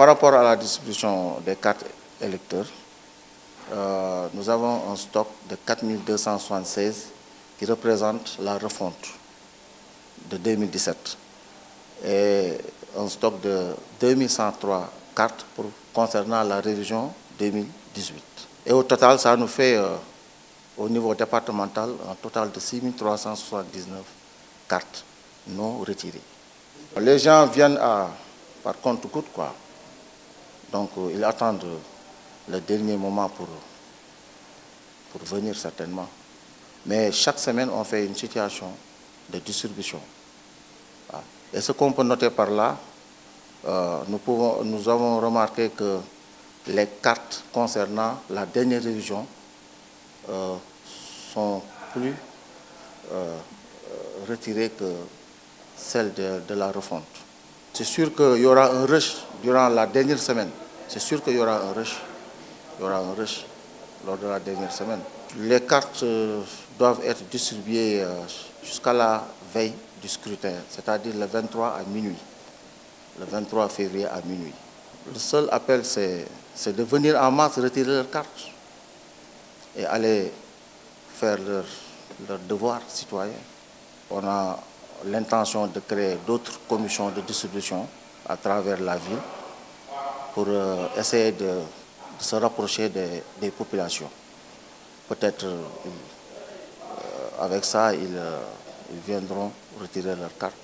Par rapport à la distribution des cartes électeurs, euh, nous avons un stock de 4276 qui représente la refonte de 2017 et un stock de 2103 cartes concernant la révision 2018. Et au total, ça nous fait, euh, au niveau départemental, un total de 6379 cartes non retirées. Les gens viennent à, par compte coûte quoi. Donc euh, ils attendent le dernier moment pour, pour venir certainement. Mais chaque semaine, on fait une situation de distribution. Et ce qu'on peut noter par là, euh, nous, avons remarqué que les cartes concernant la dernière révision euh, sont plus euh, retirées que celles de la refonte. C'est sûr qu'il y aura un rush durant la dernière semaine. C'est sûr qu'il y aura un rush. Il y aura un rush lors de la dernière semaine. Les cartes doivent être distribuées jusqu'à la veille du scrutin, c'est-à-dire le 23 à minuit, le 23 février à minuit. Le seul appel, c'est de venir en masse retirer leurs cartes et aller faire leur, leur devoir citoyen. On a l'intention de créer d'autres commissions de distribution à travers la ville pour euh, essayer de, se rapprocher des, populations. Peut-être euh, avec ça, ils, euh, ils viendront retirer leurs cartes.